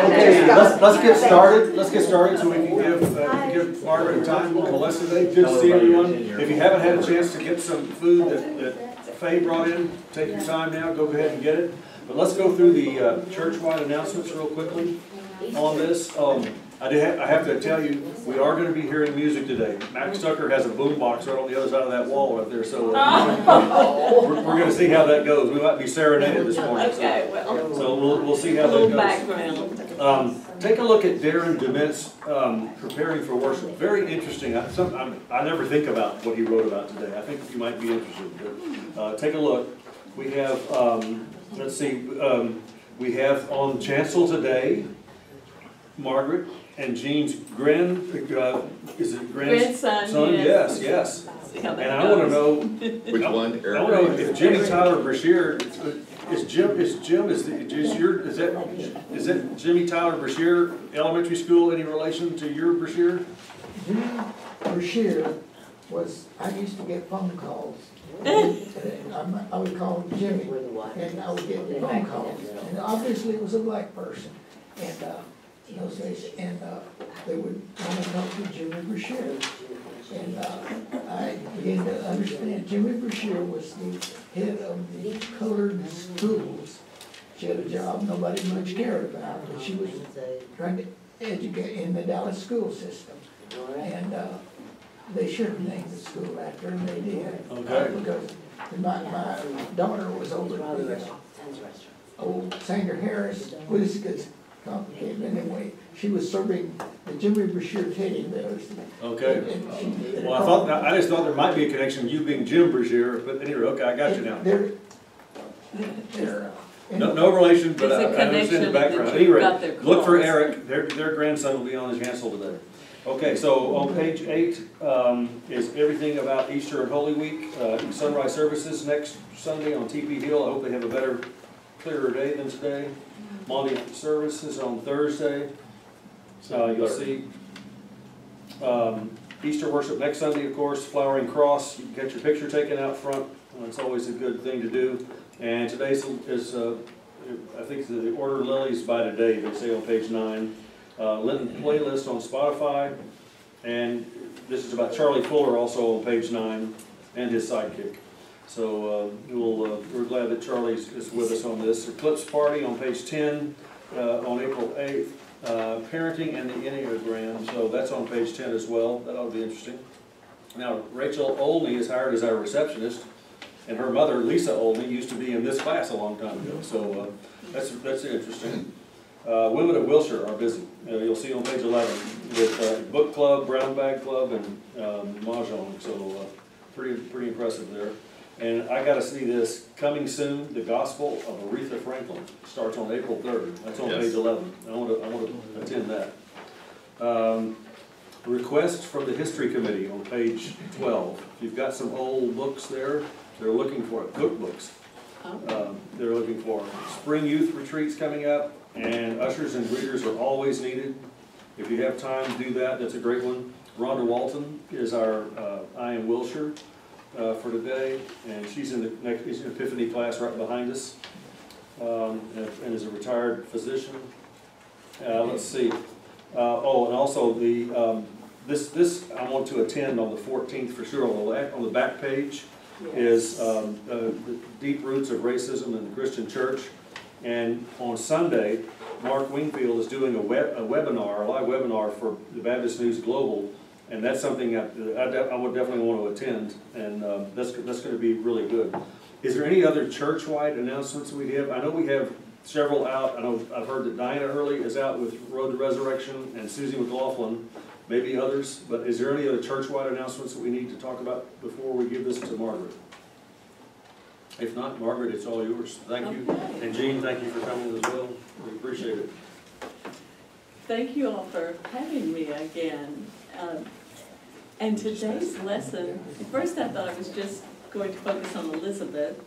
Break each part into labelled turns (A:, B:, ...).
A: Okay, let's, let's get started, let's get started so we can give, uh, give Margaret time, Melissa, good to see everyone. If you haven't had a chance to get some food that, that Faye brought in, take your time now, go ahead and get it. But let's go through the, uh, church-wide announcements real quickly on this. Um, I have, I have to tell you, we are gonna be hearing music today. Max Tucker has a boom box right on the other side of that wall right there, so uh, we're, we're gonna see how that goes. We might be serenaded this morning, so.
B: Okay, well,
A: So we'll, we'll see how that goes.
B: background.
A: Um, take a look at Darren Dement's, um, preparing for worship. Very interesting. I, some, I never think about what he wrote about today. I think you might be interested, but, uh, take a look. We have, um, let's see, um, we have on chancel today, Margaret and Jean's grand, uh, is it grandson?
B: Grandson, yes.
A: Yes, yes.
B: See how that
A: And I wanna
B: goes.
A: know,
C: Which one?
A: I wanna know if Jimmy Tyler Brashear, is Jim, is Jim, is, the- is your, is that, is that Jimmy Tyler Brashear Elementary School any relation to your Brashear?
D: Jimmy Brashear was, I used to get phone calls. And I'm- I would call him Jimmy, and I would get phone calls. And obviously it was a black person, and, uh, in those days, and, uh, they would want to talk to Jimmy Brashear. And, uh, I began to understand Jimmy Brashear was the head of the colored schools. She had a job nobody much cared about, but she was trying to educate in the Dallas school system. And, uh, they should have named the school after, and they did.
A: Okay.
D: Because my, my daughter was over at the, old Sanger Harris, Whiskers, complicated, anyway, she was serving the Jimmy Brashear teddy bears.
A: Okay.
D: And she-
A: Well, I thought, I just thought there might be a connection, you being Jim Brashear, but anyway, okay, I got you now.
D: They're, they're, uh.
A: No, no relation, but I
B: It's a
A: I understand the background.
B: that
A: At any rate, look for. Eric, their, their grandson will be on his chancel today. Okay, so on page eight, um, is everything about Easter and Holy Week, uh, sunrise services next Sunday on TP Hill. I hope they have a better, clearer day than today. Maundy services on Thursday. Uh, you'll see, um, Easter worship next Sunday, of course, flowering cross, you can get your picture taken out front, Uh, it's always a good thing to do. And today's is, uh, I think the order lilies by today, they say on page nine. Uh, Lenten playlist on Spotify, and this is about Charlie Fuller also on page nine, and his sidekick. So, uh, we'll, uh, we're glad that Charlie is with us on this. Eclipse Party on page ten, uh, on April eighth. Uh, Parenting and the Enneagram, so that's on page ten as well, that ought to be interesting. Now, Rachel Olney is hired as our receptionist, and her mother, Lisa Olney, used to be in this class a long time ago, so, uh, that's, that's interesting. Uh, Women of Wilshire are busy, you'll see on page eleven, with, book club, brown bag club, and, um, mahjong, so, pretty, pretty impressive there. And I gotta see this, coming soon, the Gospel of Aretha Franklin, starts on April third, that's on
C: Yes.
A: page eleven, I wanna, I wanna attend that. Um, Request from the History Committee on page twelve, you've got some old books there, they're looking for cookbooks.
B: Oh,
A: Um, They're looking for spring youth retreats coming up, and ushers and greeters are always needed. If you have time, do that, that's a great one. Rhonda Walton is our uh, I Am Wilshire uh, for today, and she's in the next she's in Epiphany class right behind us, um, and and is a retired physician. Uh, Let's see, Uh, oh, and also the, um, this, this I want to attend on the fourteenth for sure, on the, on the back page is um, uh, the deep roots of racism in the Christian church. And on Sunday, Mark Wingfield is doing a web, a webinar, a live webinar for the Baptist News Global. And that's something I, I de- I would definitely want to attend, and um, that's, that's gonna be really good. Is there any other church-wide announcements we have? I know we have several out, I know, I've heard that Diana Early is out with Road to Resurrection, and Susie McLaughlin, maybe others, but is there any other church-wide announcements that we need to talk about before we give this to Margaret? If not, Margaret, it's all yours. Thank you.
B: Okay.
A: And Jean, thank you for coming as well. We appreciate it.
B: Thank you all for having me again. Um, And today's lesson, at first I thought I was just going to focus on Elizabeth,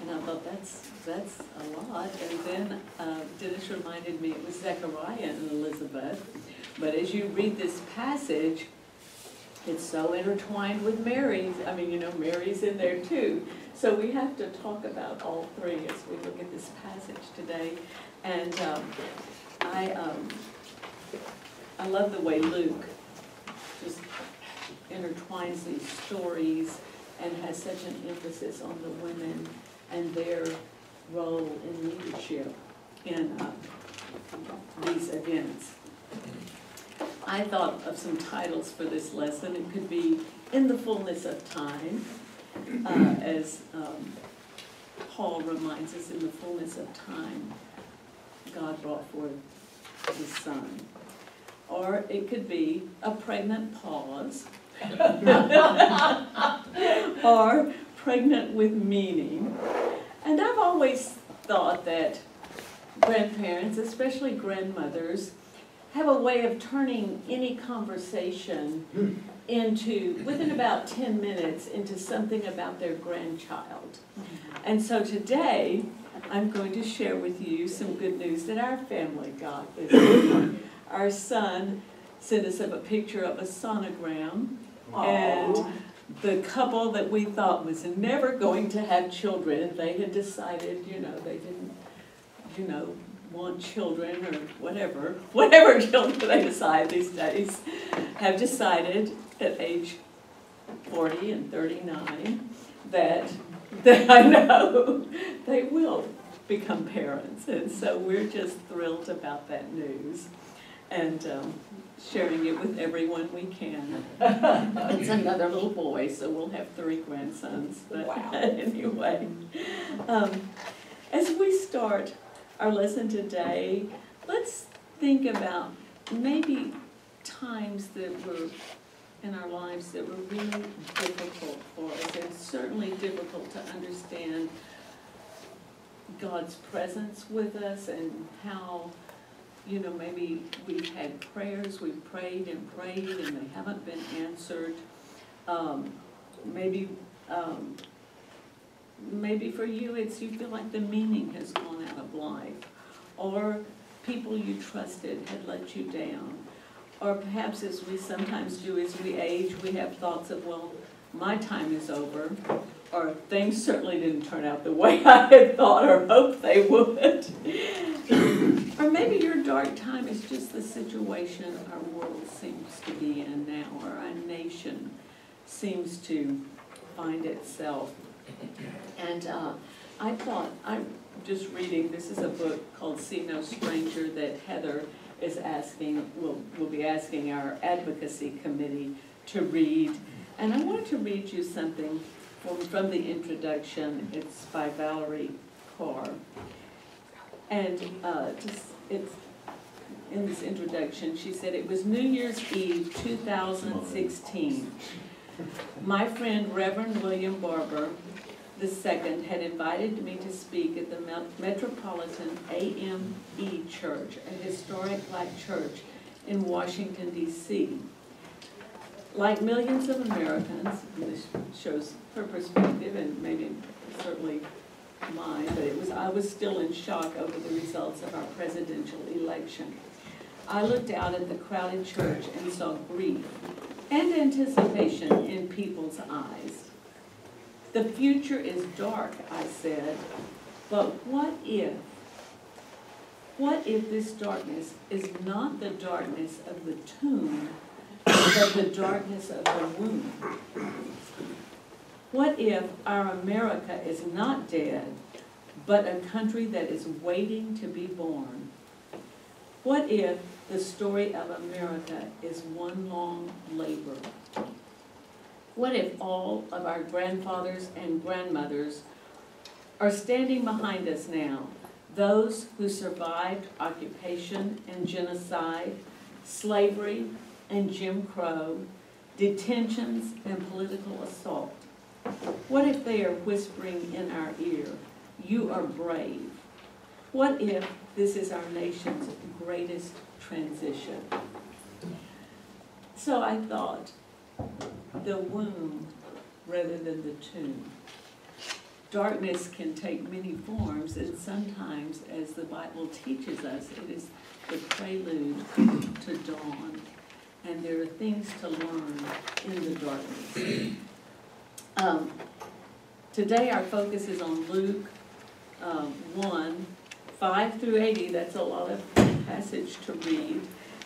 B: and I thought that's, that's a lot. And then uh, Dennis reminded me it was Zechariah and Elizabeth. But as you read this passage, it's so intertwined with Mary's, I mean, you know, Mary's in there too. So we have to talk about all three as we look at this passage today. And um, I, um, I love the way Luke intertwines these stories and has such an emphasis on the women and their role in leadership in uh, these events. I thought of some titles for this lesson. It could be In the Fullness of Time, uh, as um, Paul reminds us, in the fullness of time, God brought forth his son. Or it could be A Pregnant Pause, or Pregnant with Meaning. And I've always thought that grandparents, especially grandmothers, have a way of turning any conversation hmm. into, within about ten minutes, into something about their grandchild. Mm-hmm. And so today, I'm going to share with you some good news that our family got this week. Our son sent us up a picture of a sonogram, and the couple that we thought was never going to have children, they had decided, you know, they didn't, you know, want children or whatever, whatever children they decide these days, have decided at age forty and thirty-nine that, that I know they will become parents. And so we're just thrilled about that news. And um, sharing it with everyone we can. It's another little boy, so we'll have three grandsons. But
E: Wow.
B: anyway, um, as we start our lesson today, let's think about maybe times that were in our lives that were really difficult for us. and certainly difficult to understand God's presence with us and how, you know, maybe we've had prayers, we've prayed and prayed and they haven't been answered. Um, maybe, um, maybe for you, it's you feel like the meaning has gone out of life. Or people you trusted had let you down. Or perhaps as we sometimes do as we age, we have thoughts of, well, my time is over. Or things certainly didn't turn out the way I had thought or hoped they would. Or maybe your dark time is just the situation our world seems to be in now, or our nation seems to find itself. And uh, I thought, I'm just reading, this is a book called See No Stranger that Heather is asking, will, will be asking our advocacy committee to read. And I wanted to read you something from, from the introduction. It's by Valarie Kaur. And uh, just, it's, in this introduction, she said, it was New Year's Eve, 2016. My friend Reverend William Barber II had invited me to speak at the Metropolitan AME Church, a historic black church in Washington DC. Like millions of Americans, this shows her perspective and maybe certainly but it was, I was still in shock over the results of our presidential election. I looked out at the crowded church and saw grief and anticipation in people's eyes. The future is dark, I said, but what if, what if this darkness is not the darkness of the tomb, but the darkness of the womb? What if our America is not dead, but a country that is waiting to be born? What if the story of America is one long labor? What if all of our grandfathers and grandmothers are standing behind us now? Those who survived occupation and genocide, slavery and Jim Crow, detentions and political assault. What if they are whispering in our ear, you are brave? What if this is our nation's greatest transition? So I thought, the womb rather than the tomb. Darkness can take many forms, and sometimes, as the Bible teaches us, it is the prelude to dawn. and there are things to learn in the darkness. Um, Today, our focus is on Luke um, one, five through eighty, that's a lot of passage to read.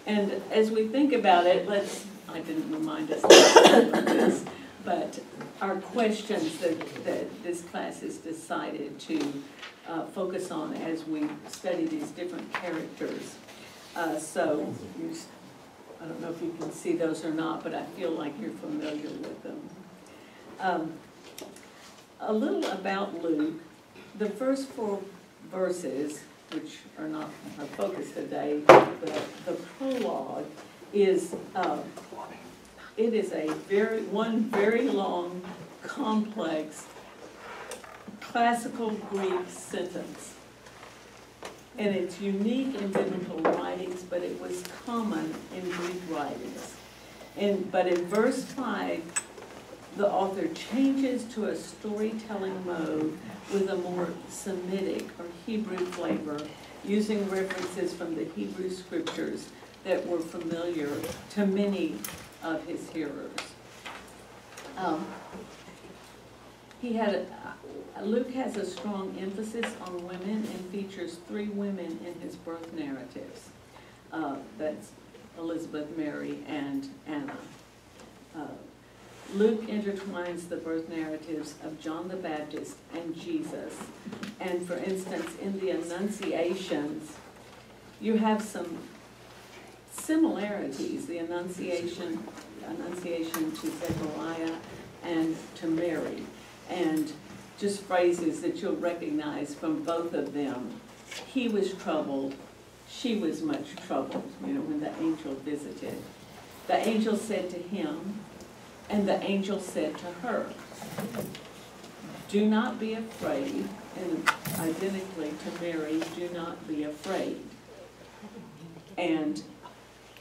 B: And as we think about it, let's, I didn't remind us this, but our questions that, that this class has decided to uh, focus on as we study these different characters. Uh, So, I don't know if you can see those or not, but I feel like you're familiar with them. Um, A little about Luke, the first four verses, which are not our focus today, the, the prologue is, um, it is a very, one very long, complex, classical Greek sentence. And it's unique in biblical writings, but it was common in Greek writings. And, but in verse five, the author changes to a storytelling mode with a more Semitic or Hebrew flavor, using references from the Hebrew scriptures that were familiar to many of his hearers. Um, He had, a- Luke has a strong emphasis on women and features three women in his birth narratives. Uh, That's Elizabeth, Mary, and Anna. Uh, Luke intertwines the birth narratives of John the Baptist and Jesus. And for instance, in the Annunciations, you have some similarities, the Annunciation, Annunciation to Zechariah and to Mary. And just phrases that you'll recognize from both of them. He was troubled, she was much troubled, you know, when the angel visited. The angel said to him, and the angel said to her, Do not be afraid, and identically to Mary, do not be afraid. And,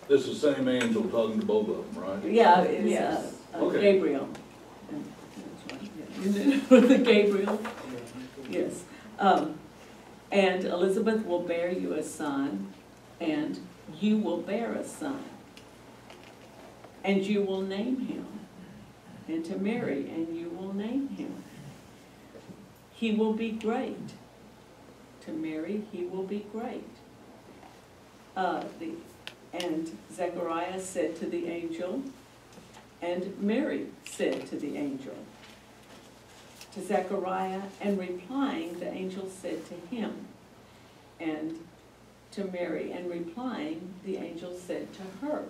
C: This is the same angel talking to both of them, right?
B: yeah, it's uh, uh,
C: Okay.
B: Gabriel. And that's right, the Gabriel, yes. Um, And Elizabeth will bear you a son, and you will bear a son. And you will name him, and to Mary, and you will name him. He will be great. To Mary, he will be great. Uh, the, and Zechariah said to the angel, and Mary said to the angel, to Zechariah, and replying, the angel said to him, and to Mary, and replying, the angel said to her.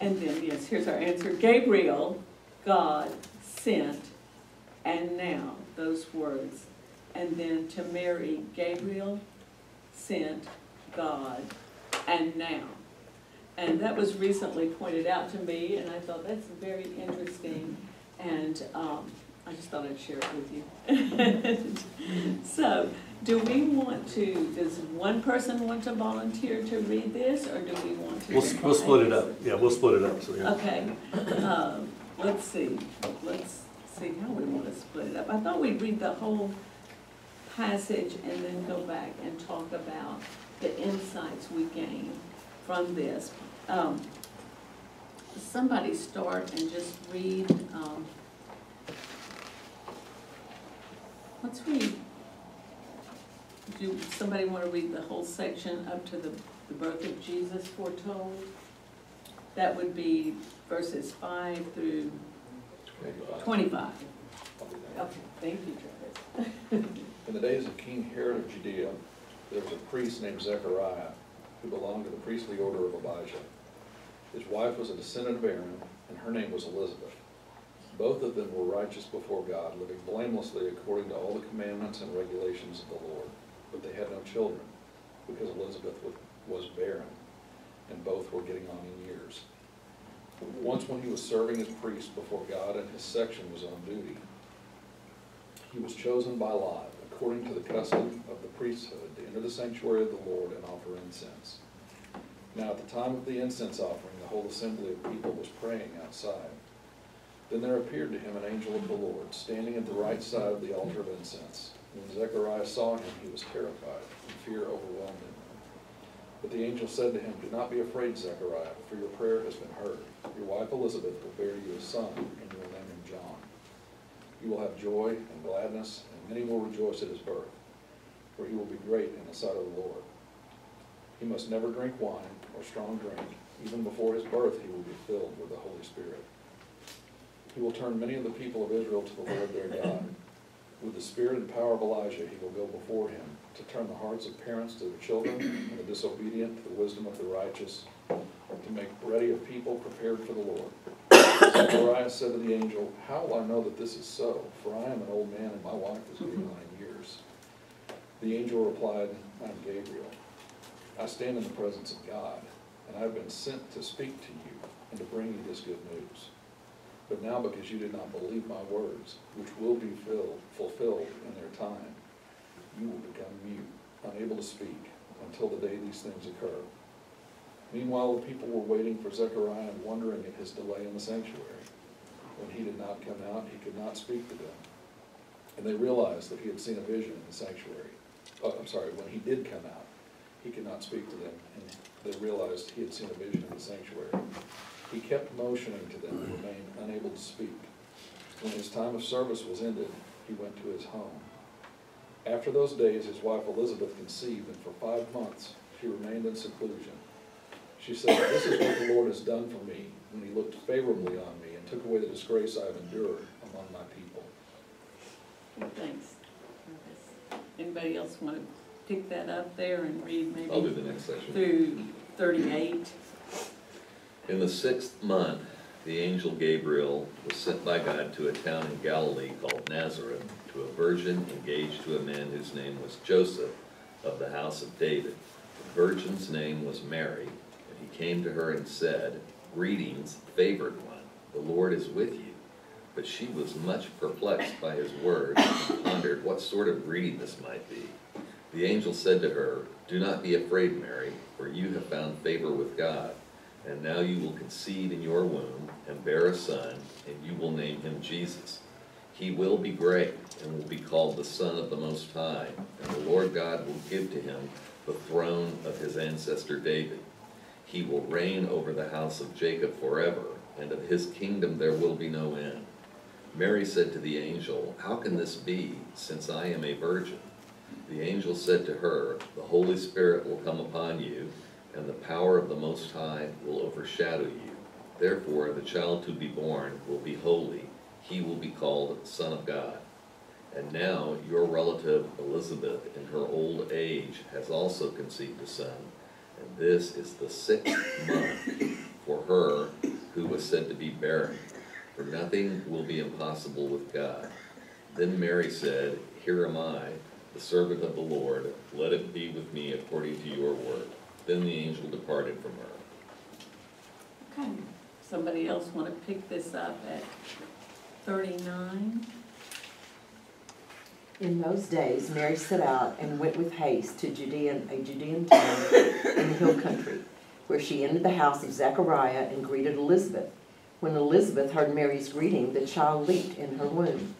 B: And then, yes, here's our answer, Gabriel, God sent, and now, those words. And then to Mary, Gabriel sent, God, and now. And that was recently pointed out to me, and I thought that's very interesting, and um, I just thought I'd share it with you. So, do we want to, does one person want to volunteer to read this, or do we want to?
A: We'll, we'll split it up, yeah, we'll split it up, so, yeah.
B: Okay, um, let's see, let's see how we want to split it up. I thought we'd read the whole passage and then go back and talk about the insights we gain from this. Um, Somebody start and just read, um, let's read. Do somebody want to read the whole section up to the, the birth of Jesus foretold? That would be verses five through twenty-five. Okay, thank you, Travis.
F: In the days of King Herod of Judea, there was a priest named Zechariah who belonged to the priestly order of Abijah. His wife was a descendant of Aaron, and her name was Elizabeth. Both of them were righteous before God, living blamelessly according to all the commandments and regulations of the Lord. But they had no children, because Elizabeth was barren, and both were getting on in years. Once when he was serving as priest before God and his section was on duty, he was chosen by lot, according to the custom of the priesthood, to enter the sanctuary of the Lord and offer incense. Now at the time of the incense offering, the whole assembly of people was praying outside. Then there appeared to him an angel of the Lord, standing at the right side of the altar of incense. When Zechariah saw him, he was terrified, and fear overwhelmed him. But the angel said to him, Do not be afraid, Zechariah, for your prayer has been heard. Your wife Elizabeth will bear you a son, and you will name him John. You will have joy and gladness, and many will rejoice at his birth, for he will be great in the sight of the Lord. He must never drink wine or strong drink. Even before his birth, he will be filled with the Holy Spirit. He will turn many of the people of Israel to the Lord their God. With the spirit and power of Elijah, he will go before him to turn the hearts of parents to their children and the disobedient to the wisdom of the righteous, to make ready a people prepared for the Lord. Zechariah said to the angel, How will I know that this is so? For I am an old man and my wife is getting mm-hmm. nine years. The angel replied, I am Gabriel. I stand in the presence of God, and I have been sent to speak to you and to bring you this good news. But now because you did not believe my words, which will be filled, fulfilled in their time, you will become mute, unable to speak, until the day these things occur. Meanwhile, the people were waiting for Zechariah and wondering at his delay in the sanctuary. When he did not come out, he could not speak to them. And they realized that he had seen a vision in the sanctuary. Oh, I'm sorry, when he did come out, he could not speak to them, and they realized he had seen a vision in the sanctuary. He kept motioning to them and remained unable to speak. When his time of service was ended, he went to his home. After those days, his wife Elizabeth conceived, and for five months she remained in seclusion. She said, This is what the Lord has done for me, when he looked favorably on me and took away the disgrace I have endured among my people.
B: Thanks. Anybody else want to pick that up there and read maybe?
G: I'll do the next section.
B: Through thirty-eight?
G: In the sixth month, the angel Gabriel was sent by God to a town in Galilee called Nazareth, to a virgin engaged to a man whose name was Joseph of the house of David. The virgin's name was Mary, and he came to her and said, Greetings, favored one, the Lord is with you. But she was much perplexed by his words, and pondered what sort of greeting this might be. The angel said to her, Do not be afraid, Mary, for you have found favor with God. And now you will conceive in your womb and bear a son, and you will name him Jesus. He will be great and will be called the Son of the Most High, and the Lord God will give to him the throne of his ancestor David. He will reign over the house of Jacob forever, and of his kingdom there will be no end. Mary said to the angel, How can this be, since I am a virgin? The angel said to her, The Holy Spirit will come upon you, and the power of the Most High will overshadow you. Therefore, the child to be born will be holy. He will be called Son of God. And now your relative Elizabeth, in her old age, has also conceived a son. And this is the sixth month for her who was said to be barren. For nothing will be impossible with God. Then Mary said, Here am I, the servant of the Lord. Let it be with me according to your word. Then the angel departed from her.
B: Okay. Somebody else want to pick this up at thirty-nine?
E: In those days, Mary set out and went with haste to Judean, a Judean town in the hill country, where she entered the house of Zechariah and greeted Elizabeth. When Elizabeth heard Mary's greeting, the child leaped in her womb.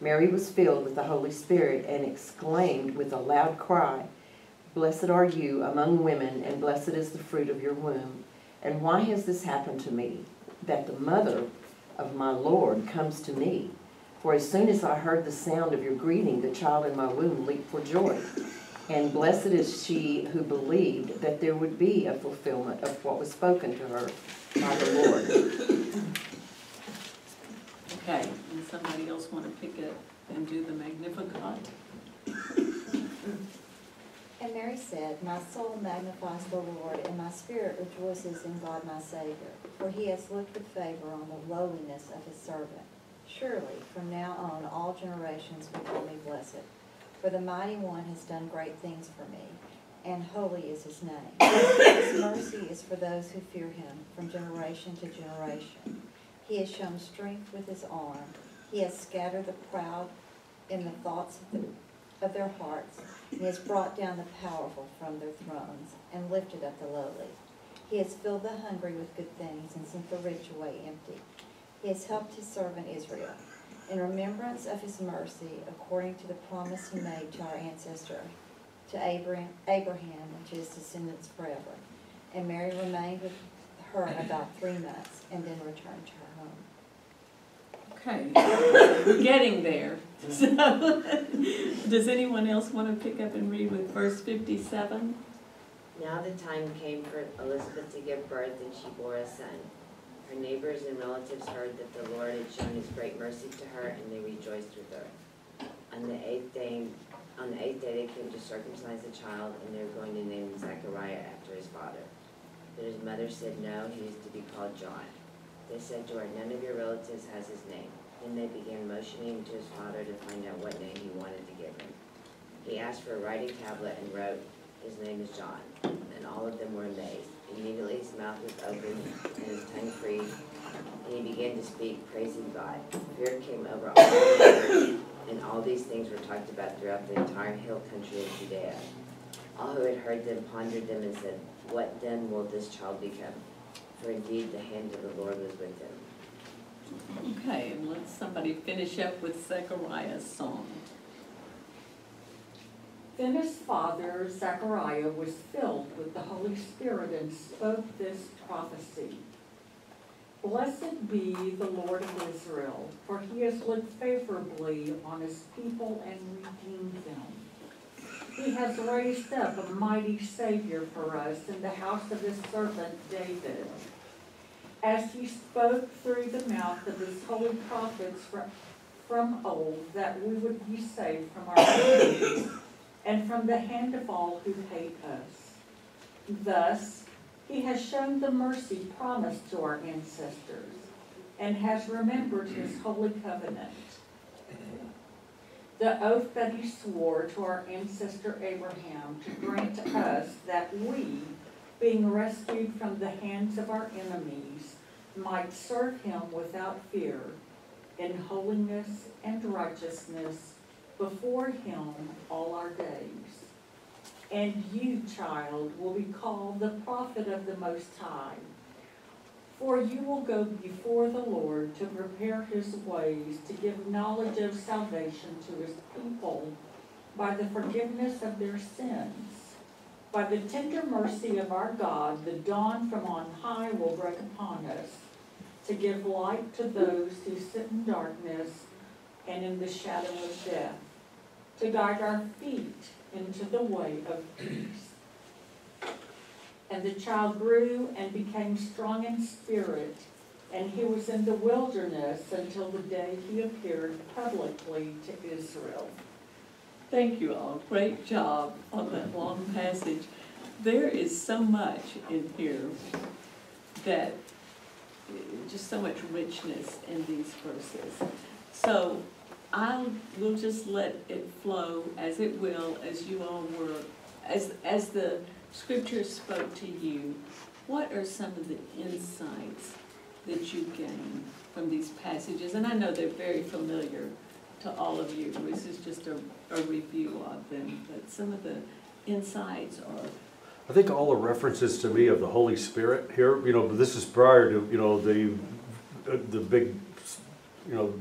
E: Mary was filled with the Holy Spirit and exclaimed with a loud cry, Blessed are you among women, and blessed is the fruit of your womb. And why has this happened to me, that the mother of my Lord comes to me? For as soon as I heard the sound of your greeting, the child in my womb leaped for joy. And blessed is she who believed that there would be a fulfillment of what was spoken to her by the Lord.
B: Okay, and somebody else want to pick it and do the Magnificat?
H: And Mary said, My soul magnifies the Lord, and my spirit rejoices in God my Savior, for he has looked with favor on the lowliness of his servant. Surely, from now on, all generations will call me blessed, for the Mighty One has done great things for me, and holy is his name. His mercy is for those who fear him from generation to generation. He has shown strength with his arm. He has scattered the proud in the thoughts of, the, of their hearts. He has brought down the powerful from their thrones and lifted up the lowly. He has filled the hungry with good things and sent the rich away empty. He has helped his servant Israel in remembrance of his mercy according to the promise he made to our ancestor to Abraham, Abraham and to his descendants forever. And Mary remained with her about three months and then returned to her home.
B: Okay, we're getting there. So, does anyone else want to pick up and read with verse fifty-seven?
I: Now the time came for Elizabeth to give birth, and she bore a son. Her neighbors and relatives heard that the Lord had shown his great mercy to her, and they rejoiced with her. On the eighth day, on the eighth day, they came to circumcise the child, and they were going to name him Zechariah after his father. But his mother said, No, he is to be called John. They said to her, None of your relatives has his name. Then they began motioning to his father to find out what name he wanted to give him. He asked for a writing tablet and wrote, His name is John. And all of them were amazed. Immediately his mouth was opened and his tongue freed, and he began to speak, praising God. Fear came over all the earth, and all these things were talked about throughout the entire hill country of Judea. All who had heard them pondered them and said, What then will this child become? For indeed the hand of the Lord was with him.
B: Okay, and let somebody finish up with Zechariah's song.
J: Then his father Zechariah was filled with the Holy Spirit and spoke this prophecy. Blessed be the Lord of Israel, for he has looked favorably on his people and redeemed them. He has raised up a mighty Savior for us in the house of his servant David. As he spoke through the mouth of his holy prophets from, old, that we would be saved from our enemies and from the hand of all who hate us. Thus, he has shown the mercy promised to our ancestors and has remembered his holy covenant. The oath that he swore to our ancestor Abraham to grant us that we, being rescued from the hands of our enemies, might serve him without fear in holiness and righteousness before him all our days. And you, child, will be called the prophet of the Most High. For you will go before the Lord to prepare his ways, to give knowledge of salvation to his people by the forgiveness of their sins. By the tender mercy of our God, the dawn from on high will break upon us, to give light to those who sit in darkness and in the shadow of death, to guide our feet into the way of peace. And the child grew and became strong in spirit, and he was in the wilderness until the day he appeared publicly to Israel.
B: Thank you all, great job on that long passage. There is so much in here that, just so much richness in these verses. So I'll, just let it flow as it will, as you all were, as, as the scripture spoke to you. What are some of the insights that you gain from these passages? And I know they're very familiar to all of you. This is just a, a review of them, but some of the insights are,
A: I think all the references to me of the Holy Spirit here, you know, but this is prior to, you know, the, the big, you know,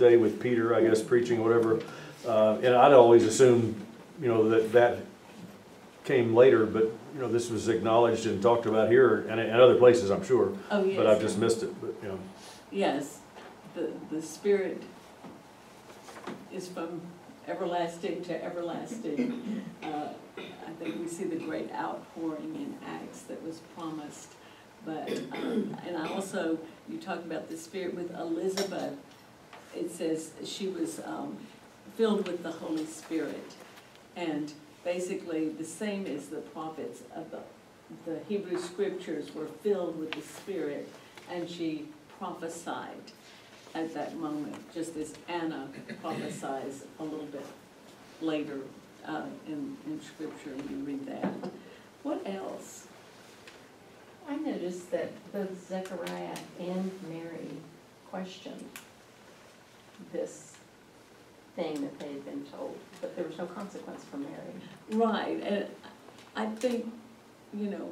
A: day with Peter, I guess, preaching, or whatever. Uh, and I'd always assumed, you know, that that came later, but, you know, this was acknowledged and talked about here and in other places, I'm sure.
B: oh, yes.
A: But I've just missed it, but, you know.
B: Yes, the, the Spirit is from everlasting to everlasting. Uh, I think we see the great outpouring in Acts that was promised. But, um, and I also, you talk about the Spirit with Elizabeth. It says she was um, filled with the Holy Spirit. And basically, the same as the prophets of the, the Hebrew scriptures were filled with the Spirit, and she prophesied at that moment, just as Anna prophesies a little bit later uh, in, in scripture, you read that. What else?
K: I noticed that both Zechariah and Mary questioned this thing that they had been told, but there was no consequence for Mary.
B: Right, and I think, you know,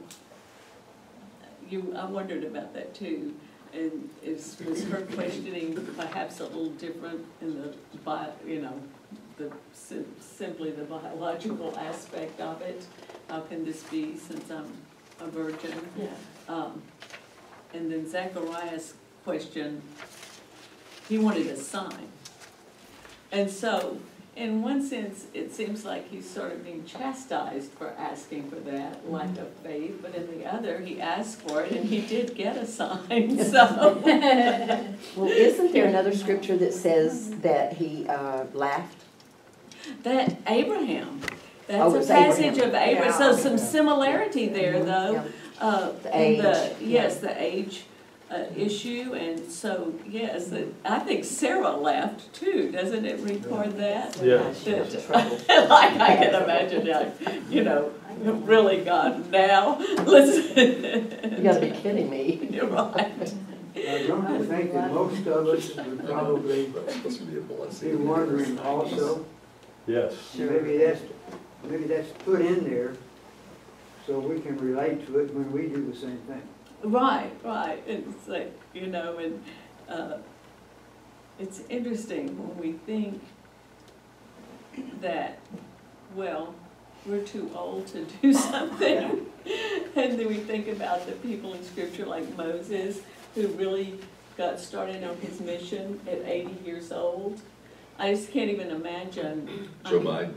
B: you, I wondered about that too. and is, was her questioning perhaps a little different in the bi, you know, the, sim- simply the biological aspect of it? How can this be since I'm a virgin?
K: Yeah.
B: Um, and then Zacharias' question, he wanted a sign. And so, in one sense, it seems like he's sort of being chastised for asking for that, lack of faith, but in the other, he asked for it and he did get a sign, so.
E: Well, isn't there another scripture that says that he uh, laughed?
B: That Abraham,
E: Oh,
B: that's
E: it's
B: a passage
E: Abraham.
B: of Abraham, so some similarity there though.
E: Yeah.
B: Uh,
E: The
B: in the,
E: age,
B: yes, the age, uh, issue, and so, yes, that, I think Sarah laughed too, doesn't it record that?
A: Yeah.
E: She
B: That-
E: trouble.
B: Like, I can imagine, like, you know, really God, now, listen.
E: You gotta be kidding me.
B: You're right.
L: I don't think that most of us would probably
G: supposed to be a blessing.
L: be wondering also,
A: Yes.
L: maybe that's, maybe that's put in there so we can relate to it when we do the same thing.
B: Right, right, it's like, you know, and, uh, it's interesting when we think that, well, we're too old to do something. And then we think about the people in scripture like Moses, who really got started on his mission at eighty years old. I just can't even imagine. I
G: Joe
B: mean-
G: Biden,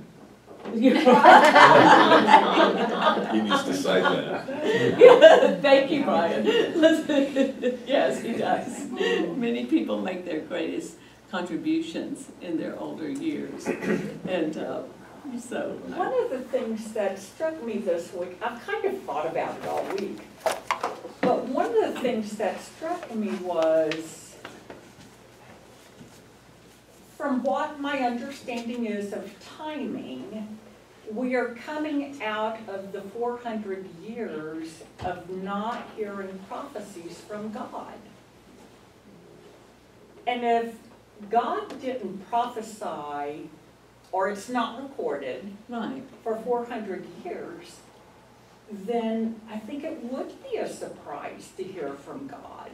G: he needs to say that.
B: Thank you, Brian. Yes, he does. Many people make their greatest contributions in their older years. And uh, so,
J: One of the things that struck me this week, I've kind of thought about it all week, but one of the things that struck me was, from what my understanding is of timing, we are coming out of the four hundred years of not hearing prophecies from God. And if God didn't prophesy, or it's not recorded,
B: right,
J: for four hundred years, then I think it would be a surprise to hear from God.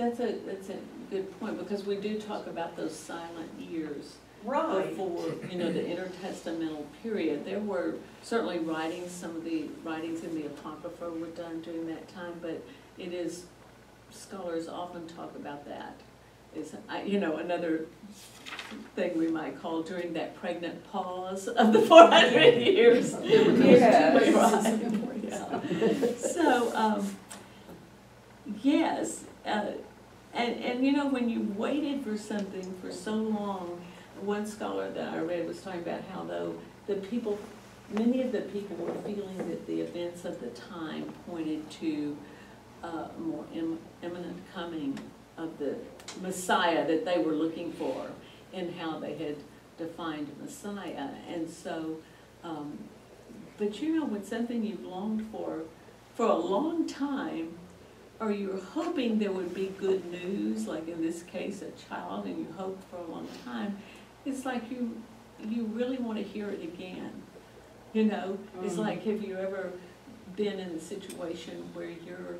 B: That's a, that's a good point, because we do talk about those silent years
J: Right.
B: before, you know, the intertestamental period. There were certainly writings, some of the writings in the Apocrypha were done during that time, but it is, scholars often talk about that. Is, I, you know, another thing we might call during that pregnant pause of the four hundred years.
J: Yes.
B: Right, yeah. So, um, yes, uh, and, and you know, when you waited for something for so long, one scholar that I read was talking about how though the people, many of the people were feeling that the events of the time pointed to uh, more im- imminent coming of the Messiah that they were looking for and how they had defined Messiah. And so, um, but you know, when something you've longed for for a long time, or you're hoping there would be good news, like in this case, a child, and you hope for a long time, it's like you, you really want to hear it again. You know, it's
J: Mm.
B: like, have you ever been in a situation where you're,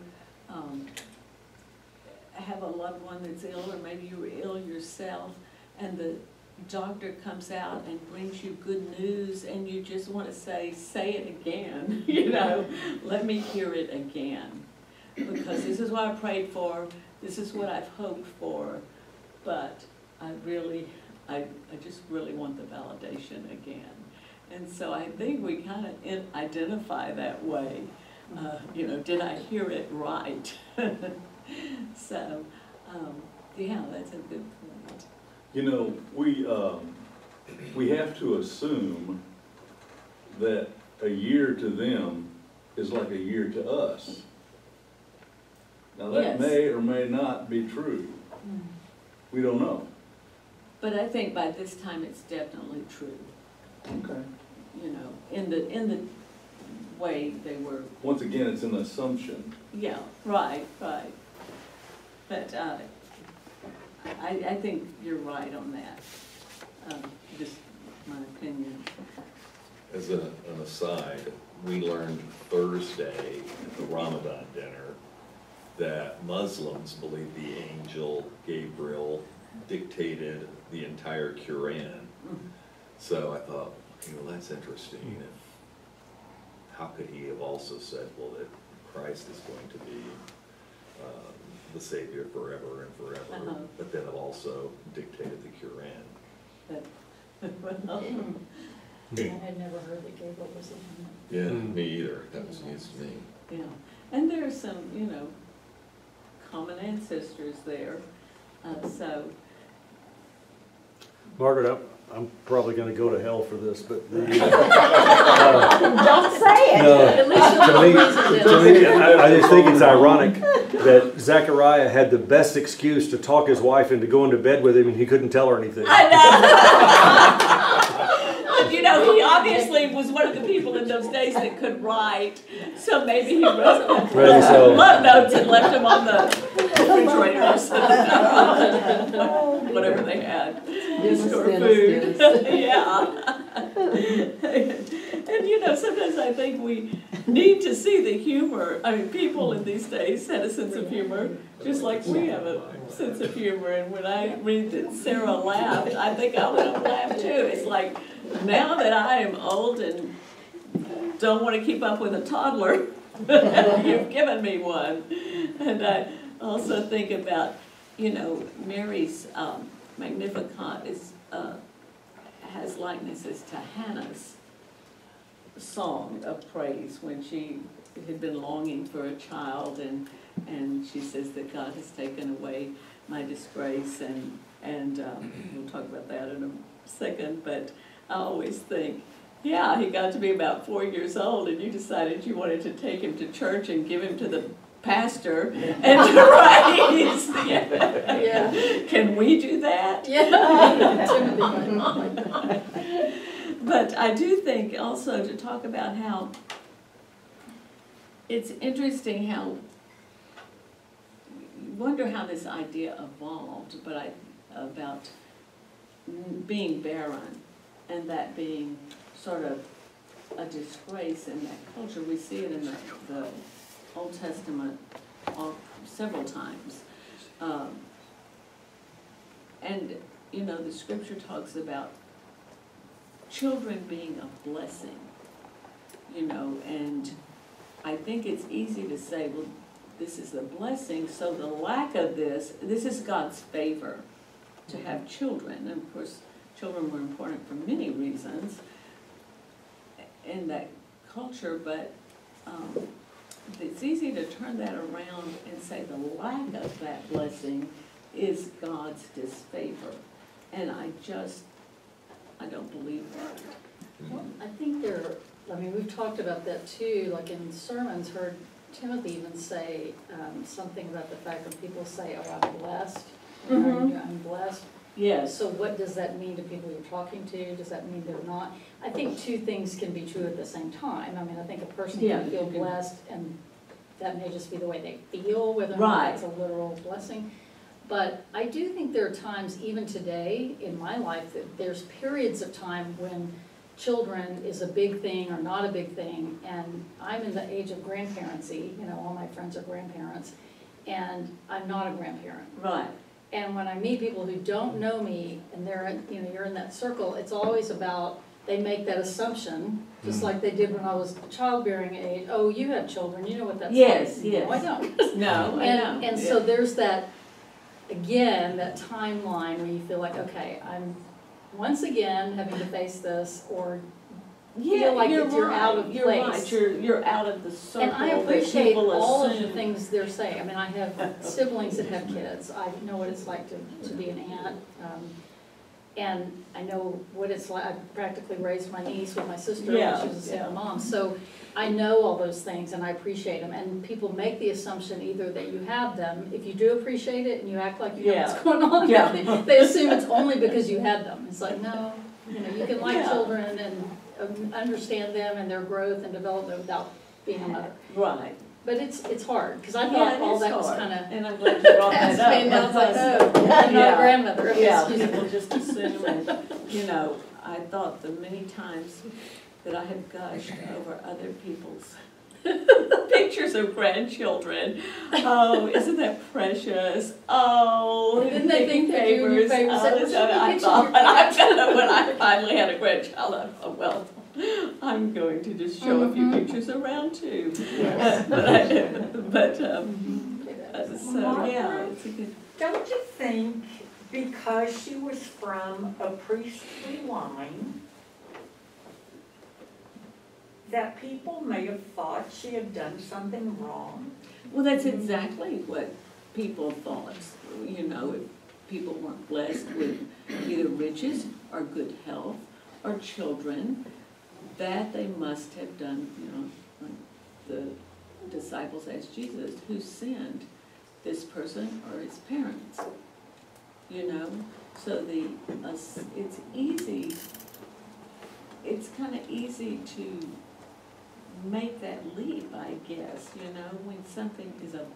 B: um, have a loved one that's ill, or maybe you were ill yourself, and the doctor comes out and brings you good news, and you just want to say, say it again, you know, let me hear it again. Because this is what I prayed for, this is what I've hoped for, but I really, I, I just really want the validation again. And so I think we kind of identify that way, uh, you know, did I hear it right? So, um, yeah, that's a good point.
C: You know, we, um, we have to assume that a year to them is like a year to us. Now, that
B: Yes.
C: may or may not be true. We don't know.
B: But I think by this time it's definitely true,
C: Okay.
B: you know, in the, in the way they were,
C: Once again, it's an assumption.
B: yeah, right, right. But, uh, I, I think you're right on that, um, just my opinion.
G: As a, an aside, we learned Thursday at the Ramadan dinner that Muslims believe the angel Gabriel dictated the entire Quran. So I thought, okay, well, that's interesting. If- How could he have also said, well, that Christ is going to be um, the Savior forever and forever, but then have also dictated the Quran?
B: Well,
K: I had never heard that Gabriel was in
G: Yeah,
A: Mm.
G: me either. That was news to me.
B: Yeah, and there are some, you know, common ancestors there, uh, so,
A: Margaret, I'm, I'm probably gonna go to hell for this, but the. uh,
E: Don't say it.
A: No,
K: At least you'll
A: to me, to me, I, I just think it's ironic that Zachariah had the best excuse to talk his wife into going to bed with him and he couldn't tell her anything.
B: But, you know, he obviously was one of the people in those days that could write, so maybe he wrote
A: Maybe so.
B: love notes and left them on the refrigerator refrigerators. Whatever they had.
E: Dennis,
B: Store
E: Dennis,
B: food.
E: Dennis.
B: Yeah. And you know, sometimes I think we need to see the humor. I mean, people in these days had a sense of humor, just like we have a sense of humor. And when I read that Sarah laughed, I think I would have laughed too. It's like, now that I am old and don't want to keep up with a toddler, you've given me one. And I also think about, you know, Mary's um, Magnificat is, uh, has likenesses to Hannah's song of praise when she had been longing for a child and, and she says that God has taken away my disgrace and, and um, we'll talk about that in a second, but I always think, yeah, he got to be about four years old and you decided you wanted to take him to church and give him to the pastor and to raise.
K: Yeah.
B: Can we do that?
K: Yeah.
B: But I do think also to talk about how it's interesting how you wonder how this idea evolved, but I about being barren and that being sort of a disgrace in that culture. We see it in the, the Old Testament all, several times. Um, and, you know, the scripture talks about children being a blessing, you know, and I think it's easy to say, well, this is a blessing, so the lack of this, this is God's favor to have children. And of course, children were important for many reasons in that culture, but um, it's easy to turn that around and say the lack of that blessing is God's disfavor. And I just, I don't believe that.
K: Well, I think there, I mean, we've talked about that too, like in sermons, heard Timothy even say um, something about the fact when people say, oh, I'm blessed, know,
B: Mhm.
K: I'm blessed.
B: Yes,
K: So what does that mean to people you're talking to? Does that mean they're not? I think two things can be true at the same time. I mean, I think a person
B: Yeah,
K: can feel blessed and that may just be the way they feel, whether or
B: Right.
K: not it's a literal blessing. But I do think there are times, even today in my life, that there's periods of time when children is a big thing or not a big thing. And I'm in the age of grandparency, you know, all my friends are grandparents, and I'm not a grandparent.
B: right.
K: And when I meet people who don't know me and they're, in- you know, you're in that circle, it's always about, they make that assumption, just mm-hmm. like they did when I was childbearing age, oh, you have children, you know what that's like.
B: Yes,
K: No, I
B: yes.
K: don't.
B: No, I know.
K: and so there's that, again, that timeline where you feel like, okay, I'm once again having to face this, or,
B: Yeah,
K: feel like
B: you're
K: that you're out of
B: You're right, you're, you're out of the circle
K: and I appreciate all of the things they're saying. I mean, I have siblings that have kids, I know what it's like to, to be an aunt. um, And I know what it's like, I practically raised my niece with my sister when
B: Yeah,
K: she was a single
B: yeah.
K: mom. So I know all those things and I appreciate them. And people make the assumption either that you have them, if you do appreciate it and you act like you know what's going on,
B: Yeah.
K: they- they assume it's only because you had them. It's like, no, you know, you can like
B: Yeah.
K: children and um, understand them and their growth and development without being a mother.
B: Right.
K: But it's, it's hard, because I
B: Yeah,
K: thought
B: it
K: all
B: is
K: that was
B: hard.
K: kind of.
B: And I'm glad you brought that up.
K: And I was like, oh, I'm not
B: Yeah.
K: a grandmother.
B: Yeah,
K: Excuse me.
B: people just assume, and, you know, I thought the many times that I had gushed over other people's pictures of grandchildren. Oh, isn't that precious? Oh,
K: Didn't they think that you and your
B: papers.
K: favorites- that
B: Oh, so I thought,
K: your
B: I found when I finally had a grandchild, I thought, well, I'm going to just show a few
K: Mhm.
B: pictures around too.
K: Yes.
B: But I, but, um, uh, so, yeah, it's a good,
J: Don't you think because she was from a priestly line, that people may have thought she had done something wrong?
B: well, that's exactly what people thought, you know, if people weren't blessed with either riches or good health or children, that they must have done, you know, like the disciples asked Jesus, who sinned, this person or his parents? You know, so the, us- it's easy, it's kind of easy to make that leap, I guess, you know, when something is a,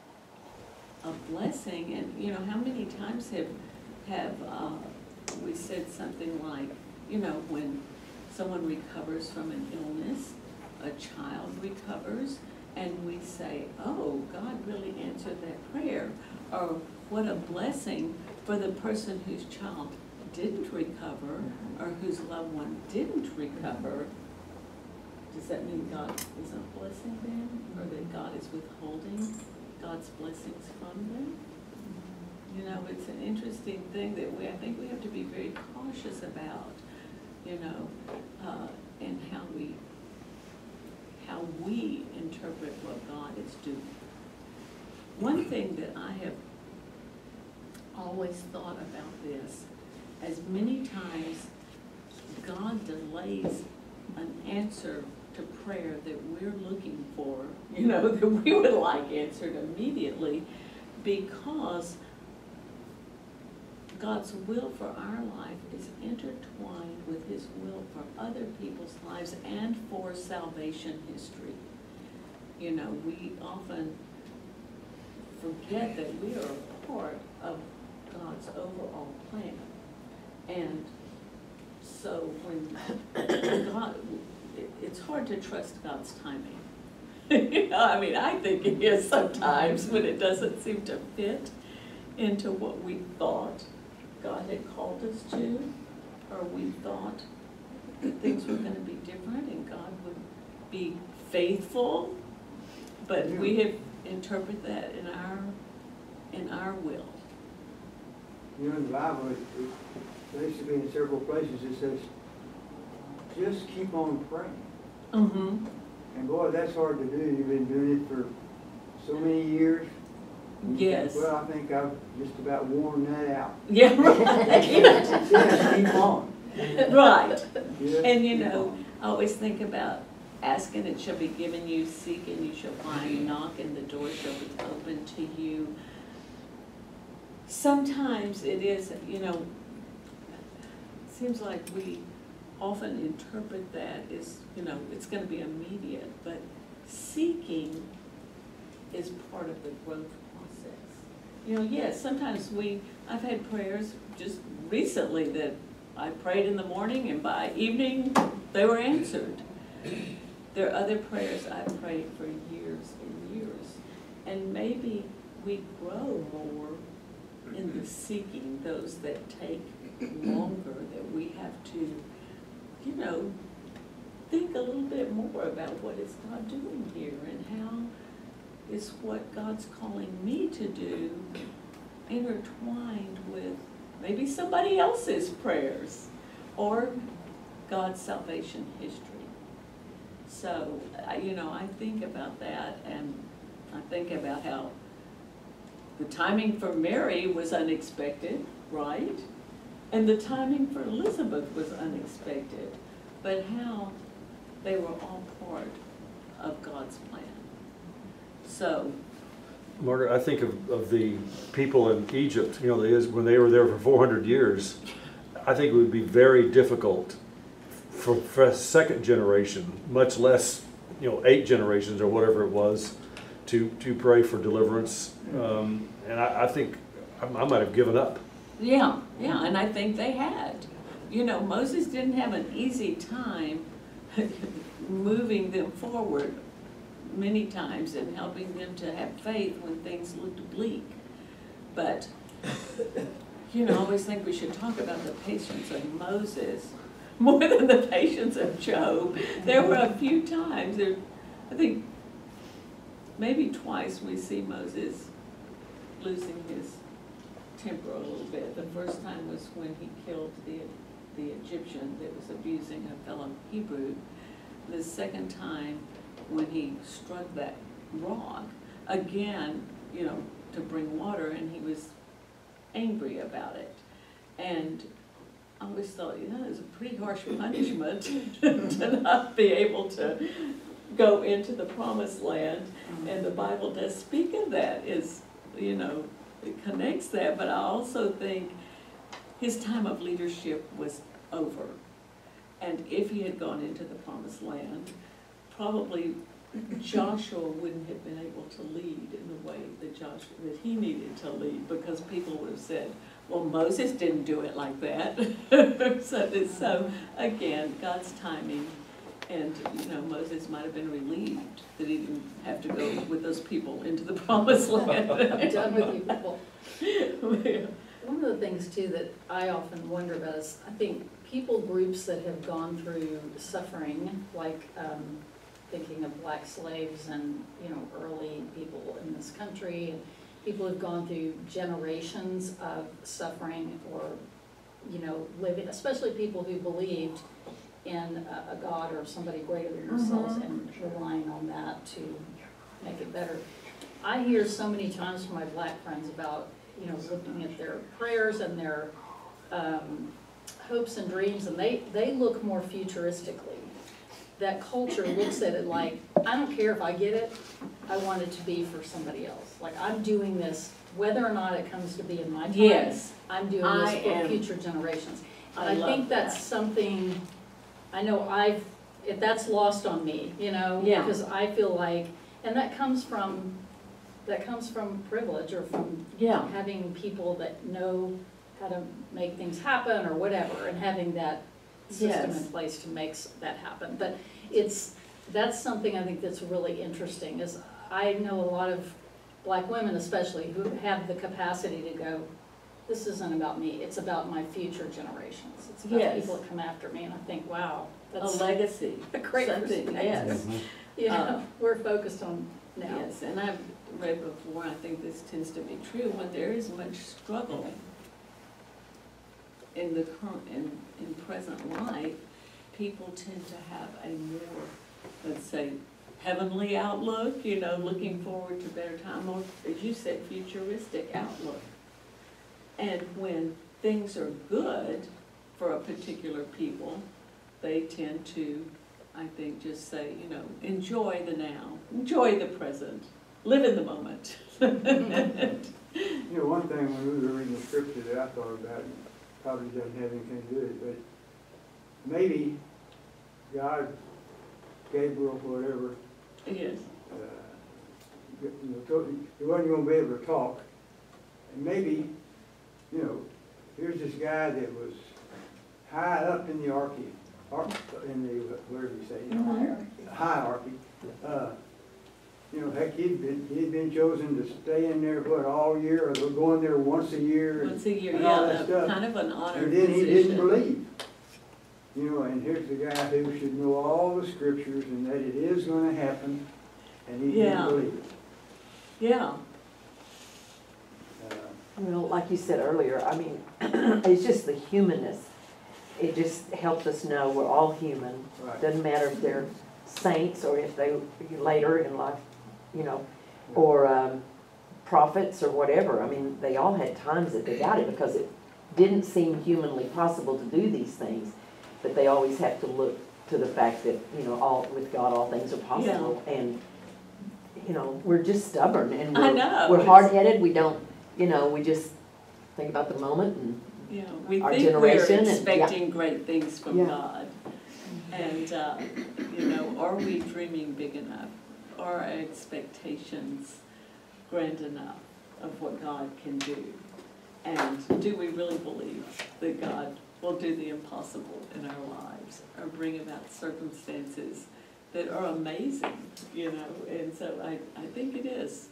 B: a blessing, and, you know, how many times have, have, uh, we said something like, you know, when someone recovers from an illness, a child recovers, and we say, oh, God really answered that prayer, or what a blessing for the person whose child didn't recover, or whose loved one didn't recover, does that mean God isn't blessing them, or that God is withholding God's blessings from them? You know, it's an interesting thing that we, I think we have to be very cautious about, you know, uh, and how we, how we interpret what God is doing. One thing that I have always thought about this, as many times God delays an answer to prayer that we're looking for, you know, that we would like answered immediately, because God's will for our life is intertwined with His will for other people's lives and for salvation history. You know, we often forget that we are a part of God's overall plan. And so when God, it, it's hard to trust God's timing. You know, I mean, I think it is sometimes when it doesn't seem to fit into what we thought God had called us to, or we thought that things were gonna be different and God would be faithful, but we have interpreted that in our, in our will.
L: You know, in the Bible, it, it, there to be in several places, it says, just keep on praying.
B: Mm-hmm.
L: And boy, that's hard to do, you've been doing it for so many years. Think,
B: Yes.
L: Well, I think I've just about worn that out.
B: Yeah, right.
L: Just keep on.
B: Right.
L: Just
B: And you know,
L: on.
B: I always think about asking, it shall be given you, seek and you shall find, knock and the door shall be opened to you. Sometimes it is, you know, seems like we often interpret that as, you know, it's gonna be immediate, but seeking is part of the growth process. You know, yes, sometimes we, I've had prayers just recently that I prayed in the morning and by evening, they were answered. There are other prayers I've prayed for years and years. And maybe we grow more in the seeking, those that take longer, that we have to, you know, think a little bit more about what is God doing here and how is what God's calling me to do intertwined with maybe somebody else's prayers or God's salvation history. So, you know, I think about that and I think about how the timing for Mary was unexpected, right? And the timing for Elizabeth was unexpected, but how they were all part of God's plan. So,
A: Margaret, I think of, of the people in Egypt, you know, they, when they were there for four hundred years, I think it would be very difficult for, for a second generation, much less, you know, eight generations or whatever it was, to, to pray for deliverance. Um, and I, I think, I, I might have given up.
B: Yeah, yeah, and I think they had. You know, Moses didn't have an easy time moving them forward many times and helping them to have faith when things looked bleak. But, you know, I always think we should talk about the patience of Moses more than the patience of Job. There were a few times, there, I think, maybe twice we see Moses losing his temper a little bit. The first time was when he killed the, the Egyptian that was abusing a fellow Hebrew. The second time, when he struck that rock, again, you know, to bring water, and he was angry about it. And I always thought, you know, it's a pretty harsh punishment to not be able to go into the promised land. Mm-hmm. And the Bible does speak of that, is, you know, it connects that, but I also think his time of leadership was over. And if he had gone into the promised land, probably Joshua wouldn't have been able to lead in the way that Joshua, that he needed to lead, because people would have said, well, Moses didn't do it like that. So, so, again, God's timing, and, you know, Moses might have been relieved that he didn't have to go with those people into the promised land.
K: I'm done with you people. One of the things too that I often wonder about is, I think people groups that have gone through suffering, like, um, thinking of black slaves and, you know, early people in this country, and people who've gone through generations of suffering or, you know, living, especially people who believed in a, a God or somebody greater than themselves and relying on that to make it better. I hear so many times from my black friends about, you know, looking at their prayers and their um, hopes and dreams, and they, they look more futuristically. That culture looks at it like, I don't care if I get it, I want it to be for somebody else. Like, I'm doing this, whether or not it comes to be in my time.
B: Yes.
K: I'm doing
B: I
K: this for
B: am-
K: future generations.
B: I
K: And I think that's
B: that.
K: something, I know I've, if that's lost on me, you know?
B: Yeah.
K: Because I feel like, and that comes from, that comes from privilege or from
B: Yeah,
K: having people that know how to make things happen or whatever, and having that system in place to make that happen. But it's, that's something I think that's really interesting, is I know a lot of black women especially who have the capacity to go, this isn't about me, it's about my future generations. It's about
B: Yes.
K: people that come after me, and I think, wow, that's
B: a
K: that's
B: legacy.
K: a great
B: something, yes.
K: perspective. You know,
B: Uh,
K: we're focused on now.
B: Yes, and I've read before, I think this tends to be true, when there is much struggle in the current, in, in present life, people tend to have a more, let's say, heavenly outlook, you know, looking forward to better time, or, as you said, futuristic outlook. And when things are good for a particular people, they tend to, I think, just say, you know, enjoy the now, enjoy the present, live in the moment.
L: You know, one thing when we were reading the scripture that I thought about, probably doesn't have anything to do with it, but maybe God, Gabriel, whatever,
B: Yes,
L: uh, you know, he wasn't gonna be able to talk. And maybe, you know, here's this guy that was high up in the archy, arc, in the, whatever you say, hierarchy. Uh, You know, heck, he'd been, he'd been chosen to stay in there, what, all year, or go in there once a year?
B: once a year,
L: and all
B: yeah,
L: that stuff.
B: kind of an honor
L: And then he didn't believe. You know, and here's the guy who should know all the scriptures and that it is gonna happen, and he didn't believe it.
B: Yeah,
E: Well, like you said earlier, I mean, it's just the humanness. It just helps us know we're all human.
L: Right.
E: Doesn't matter if they're saints or if they later in life, you know, or um, prophets or whatever. I mean, they all had times that they doubted because it didn't seem humanly possible to do these things. But they always have to look to the fact that, you know, all, with God, all things are possible. And, you know, we're just stubborn and we're,
B: know,
E: we're hard-headed. We don't, you know, we just think about the moment and
B: you know, we
E: Our
B: think we're
E: generation and- yeah.
B: expecting great things from
E: Yeah.
B: God. And, uh, you know, are we dreaming big enough? Are our expectations grand enough of what God can do? And do we really believe that God will do the impossible in our lives or bring about circumstances that are amazing, you know, and so I, I think it is.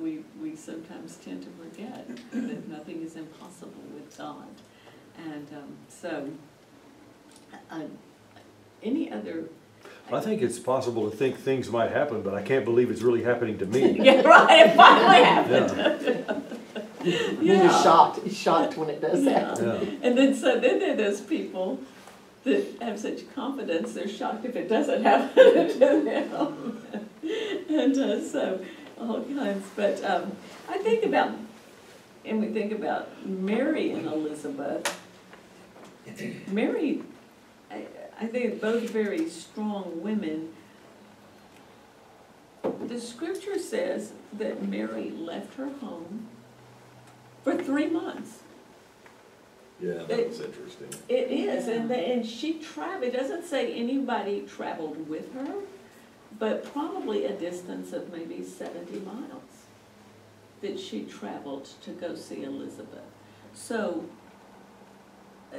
B: We, we sometimes tend to forget that nothing is impossible with God. And, um, so, uh, any other?
M: I think it's possible to think things might happen, but I can't believe it's really happening to me.
B: Yeah, right, it finally happened.
E: Then you're
B: Yeah.
E: shocked, you're shocked when it does
B: Yeah.
E: happen.
M: Yeah.
B: And then, so then there are those people that have such confidence, they're shocked if it doesn't happen to them. And uh, so, all kinds, but um, I think about, and we think about Mary and Elizabeth. Mary, I, I think both very strong women. The scripture says that Mary left her home for three months.
G: Yeah, that was interesting.
B: It is, and, the- and she traveled, it doesn't say anybody traveled with her, but probably a distance of maybe seventy miles that she traveled to go see Elizabeth. So, uh,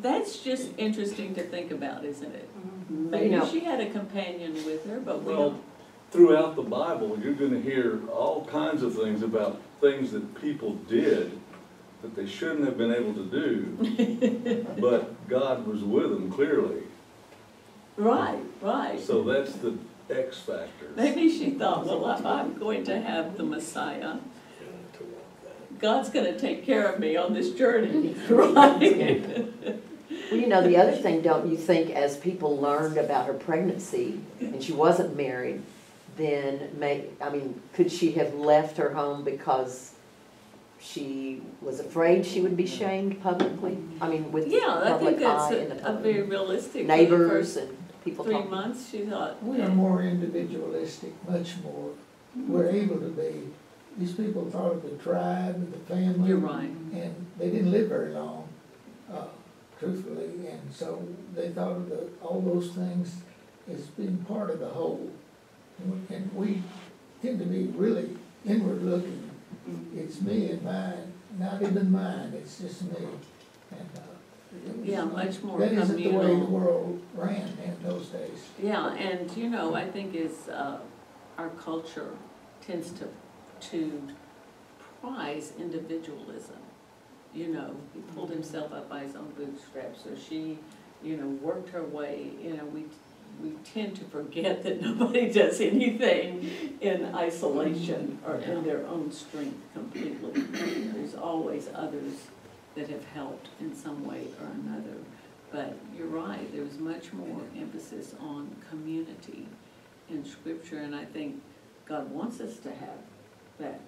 B: that's just interesting to think about, isn't it? Maybe
E: know-
B: she had a companion with her, but we
C: Well,
B: don't.
C: throughout the Bible, you're gonna hear all kinds of things about things that people did that they shouldn't have been able to do, but God was with them clearly.
B: Right, right.
C: So that's the X factor.
B: Maybe she thought, well, if I'm going to have the Messiah, God's gonna take care of me on this journey, right?
E: Well, you know, the other thing, don't you think, as people learned about her pregnancy, and she wasn't married, then may, I mean, could she have left her home because she was afraid she would be shamed publicly? I mean, with the
B: Yeah, I think
E: public
B: that's
E: eye and the
B: a, a very realistic. for the
E: neighbors and people
B: Three
E: talking.
B: months, she thought,
D: We are more individualistic, much more. We're able to be, these people thought of the tribe, and the family.
B: you're right.
D: And they didn't live very long, uh, truthfully, and so they thought of the, all those things as being part of the whole. And we- tend to be really inward looking. It's me and mine, not even mine, it's just me. And, uh, it was-
B: Yeah, much more
D: That isn't the way the
B: communal.
D: world ran in those days.
B: Yeah, and you know, I think is, uh, our culture tends to, to prize individualism. You know, he pulled himself up by his own bootstraps, or she, you know, worked her way, you know, we, we tend to forget that nobody does anything in isolation or in their own strength completely. There's always others that have helped in some way or another. But you're right, there's much more emphasis on community in scripture, and I think God wants us to have that,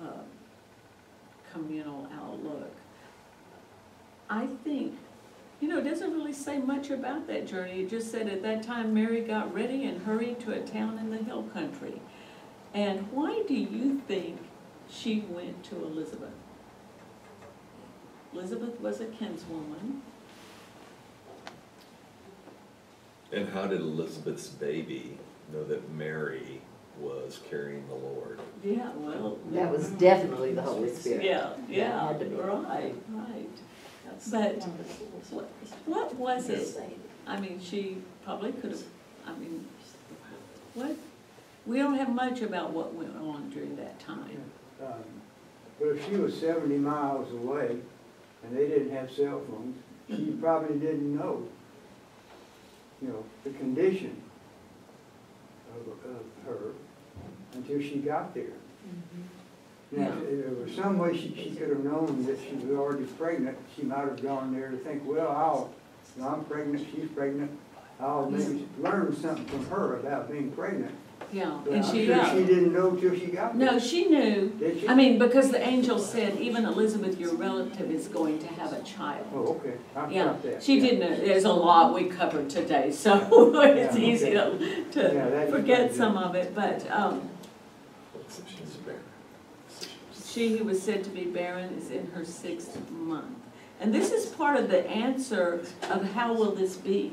B: uh, communal outlook. I think, you know, it doesn't really say much about that journey, it just said at that time Mary got ready and hurried to a town in the hill country. And why do you think she went to Elizabeth? Elizabeth was a kinswoman,
G: And how did Elizabeth's baby know that Mary was carrying the Lord?
B: yeah, well.
E: That was definitely the Holy Spirit.
B: Yeah, yeah,
E: Had to be.
B: right, right. But what, what was it? I mean, she probably could have, I mean, what, we don't have much about what went on during that time.
L: Um, But if she was seventy miles away and they didn't have cell phones, she probably didn't know, you know, the condition of, of her until she got there. Mm-hmm. Now, if there was some way she, she could have known that she was already pregnant, she might have gone there to think, well, I'll, you know, I'm pregnant, she's pregnant, I'll maybe learn something from her about being pregnant.
B: Yeah,
L: But
B: and
L: I'm
B: she,
L: sure
B: yeah.
L: she didn't know till she got there.
B: No, she knew,
L: Did she?
B: I mean, because the angel said, even Elizabeth, your relative, is going to have a child.
L: Oh, okay, I
B: Yeah,
L: got that.
B: she
L: yeah.
B: did know, there's a lot we covered today, so it's
L: Yeah,
B: easy to,
L: Yeah,
B: to
L: that is
B: forget
L: right,
B: some of it, but, um,
G: she's barren?
B: She who was said to be barren is in her sixth month. And this is part of the answer of how will this be?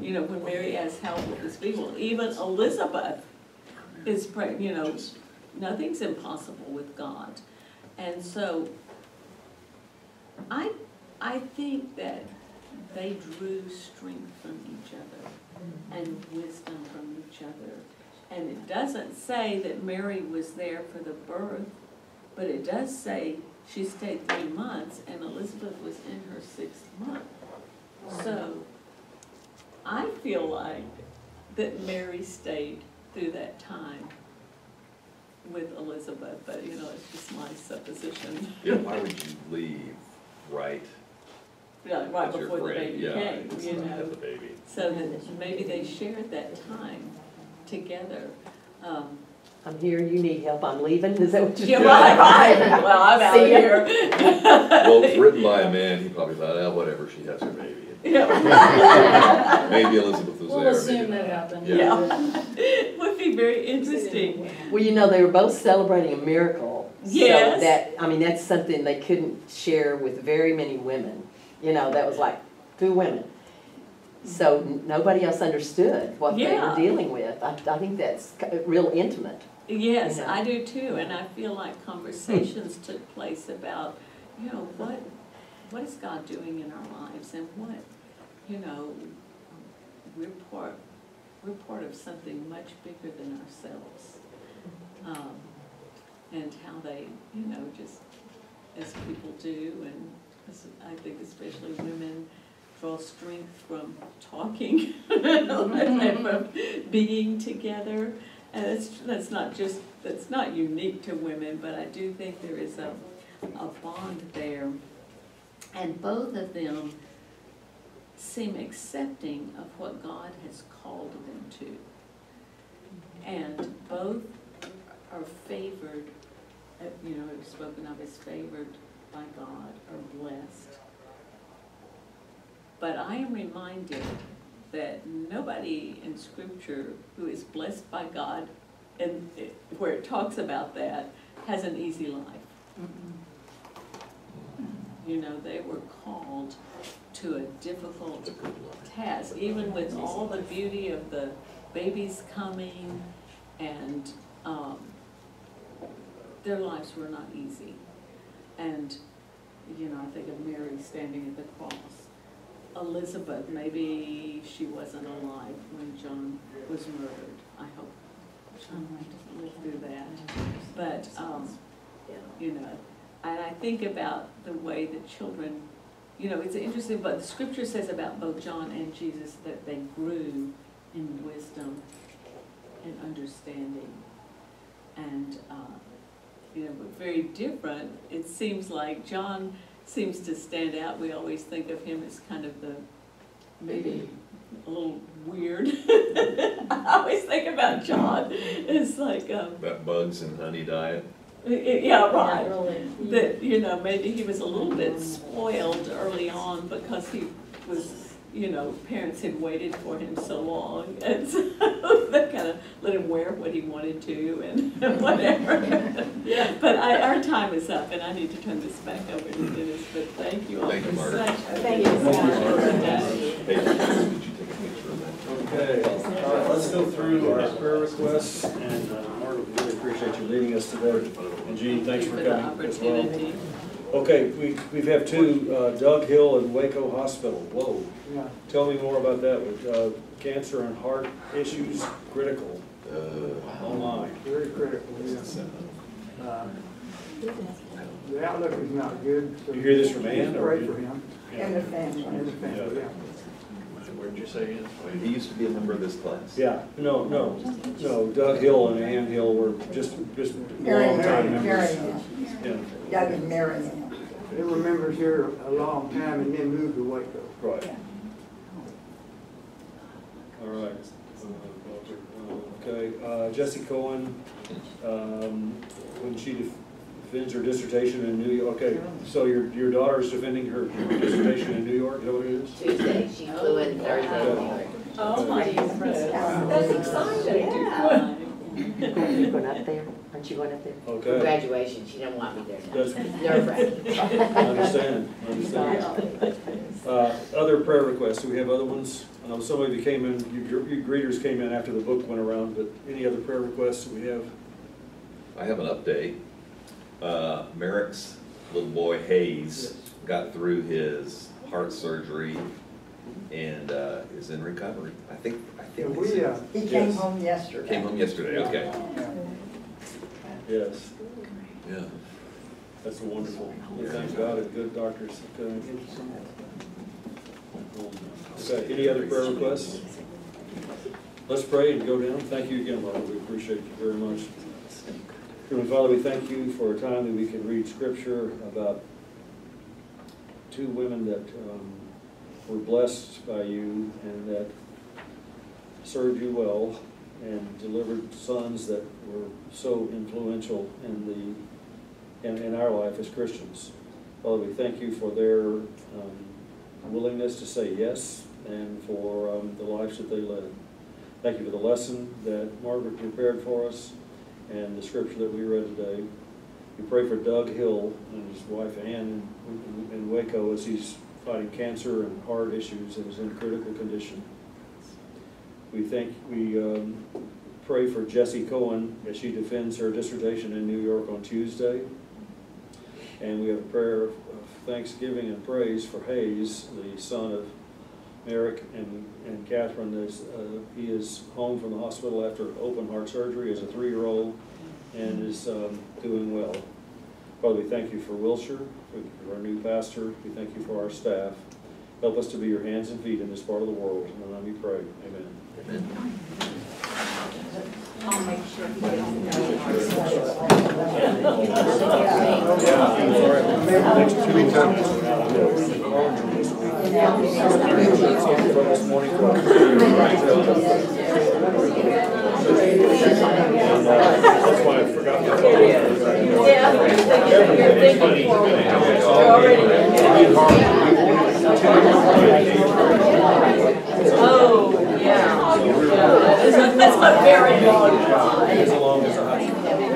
B: You know, when Mary asks, how will this be? Well, even Elizabeth is praying, you know, nothing's impossible with God. And so, I, I think that they drew strength from each other. Mm-hmm. and wisdom from each other. And it doesn't say that Mary was there for the birth, but it does say she stayed three months and Elizabeth was in her sixth month. So I feel like that Mary stayed through that time with Elizabeth, but you know, it's just my supposition.
G: Yeah, why would you leave right
B: Yeah, right
G: as your
B: before the
G: friend?
B: baby
G: Yeah,
B: came,
G: it's
B: you
G: not
B: know,
G: have the baby.
B: so that maybe they shared that time together. Um,
E: I'm here, you need help, I'm leaving, is that what you're
B: Yeah,
E: saying?
B: right, right, well, I'm out of
E: See ya.
B: here.
G: Well, it's written by a man, he probably thought, oh, whatever, she has her baby.
B: Yeah.
G: Maybe Elizabeth was there,
N: We'll
G: maybe
N: assume that
G: not.
N: happened.
B: Yeah. Would be very interesting.
E: Well, you know, they were both celebrating a miracle.
B: Yes.
E: So that, I mean, that's something they couldn't share with very many women. You know, that was like two women. So n- nobody else understood what they
B: Yeah.
E: were dealing with. I, I think that's k- real intimate.
B: Yes,
E: You know.
B: I do too, and I feel like conversations took place about, you know, what, what is God doing in our lives and what, you know, we're part, we're part of something much bigger than ourselves. Um, and how they, you know, just as people do, and as- I think especially women draw strength from talking and from being together. And it's, that's not just, that's not unique to women, but I do think there is a, a bond there. And both of them seem accepting of what God has called them to. And both are favored, uh, you know, are spoken of as favored by God or blessed. But I am reminded that nobody in scripture who is blessed by God and where it talks about that has an easy life. You know, they were called to a difficult task, even with all the beauty of the babies coming and, um, their lives were not easy. And, you know, I think of Mary standing at the cross. Elizabeth, maybe she wasn't alive when John was murdered. I hope John lived through that. But, um, you know, and I think about the way that children, you know, it's interesting, but the scripture says about both John and Jesus that they grew in wisdom and understanding. And, uh, you know, but very different. It seems like John seems to stand out. We always think of him as kind of the, maybe a little weird. I always think about John It's like, um,
G: That bugs and honey diet.
B: Yeah, right.
N: Really.
B: That, you know, maybe he was a little bit spoiled early on because he was, you know, parents had waited for him so long. And so they kind of let him wear what he wanted to and whatever. yeah. But I, our time is up and I need to turn this back over to Dennis, but thank you all
G: Thank you,
B: for
G: Margaret.
B: such.
H: Thank you,
B: Margaret.
G: Hey, did you take a picture of that?
A: Okay, all right, let's go through our prayer requests, and uh, Margaret, we really appreciate you leading us today. And Jean, thanks for coming as well. Okay, we, we have two, uh, Doug Hill and Waco Hospital, whoa.
L: Yeah.
A: Tell me more about that, with uh, cancer and heart issues critical
G: Uh,
A: online.
L: Very critical, yeah. Uh, The outlook is not good, so.
A: You hear this from Ann,
L: Pray for him
H: And the family.
L: and the family, yeah.
F: Where'd you say he is?
G: He used to be a member of this class.
A: Yeah, no, no, no, Doug Hill and Ann Hill were just, just
H: Very,
A: longtime
H: very,
A: members.
H: very,
A: Yeah,
H: Doug and Mary.
L: They were members here a long time and then moved to Waco.
A: right. All right. Uh, Okay, uh, Jesse Cohen, um, when she def- defends her dissertation in New York, okay, so your, your daughter's defending her dissertation in New York, is that what it is?
I: Tuesday, she flew in Thursday.
B: Oh, my goodness.
H: That's exciting,
B: yeah.
E: Are you going up there? Aren't you going up there?
A: Okay,
I: graduation, she didn't want me there.
A: That's-
I: Nerve wracking.
A: I understand, I understand. Uh, Other prayer requests, do we have other ones? I know some of you came in, you your you greeters came in after the book went around, but any other prayer requests we have?
G: I have an update. Uh, Merrick's little boy Hayes got through his heart surgery and, uh, is in recovery. I think, I think.
L: we, uh,
O: He
A: came Yes.
O: home yesterday.
G: Came home yesterday, okay,
A: Yes,
G: yeah.
A: that's wonderful. We Thank God that good doctors. Okay, Okay, any other prayer requests? Let's pray and go down. Thank you again, Lord. We appreciate you very much. Heavenly Father, we thank you for a time that we can read scripture about two women that um, were blessed by you and that served you well and delivered sons that were so influential in the, in, in our life as Christians. Father, we thank you for their um, willingness to say yes and for um, the lives that they led. Thank you for the lesson that Margaret prepared for us and the scripture that we read today. We pray for Doug Hill and his wife Ann in- Waco as he's fighting cancer and heart issues and is in critical condition. We thank, we um, pray for Jessie Cohen as she defends her dissertation in New York on Tuesday. And we have a prayer of thanksgiving and praise for Hayes, the son of Merrick and, and Catherine, as, uh, he is home from the hospital after open heart surgery as a three-year-old and is, um, doing well. Father, we thank you for Wilshire, for our new pastor, we thank you for our staff. Help us to be your hands and feet in this part of the world, in the name we pray, amen.
G: Amen.
J: I'll make sure he gets
A: That's I
B: you're thinking. You're already. Oh, yeah. That's, a very long drive.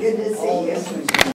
O: Good to see you.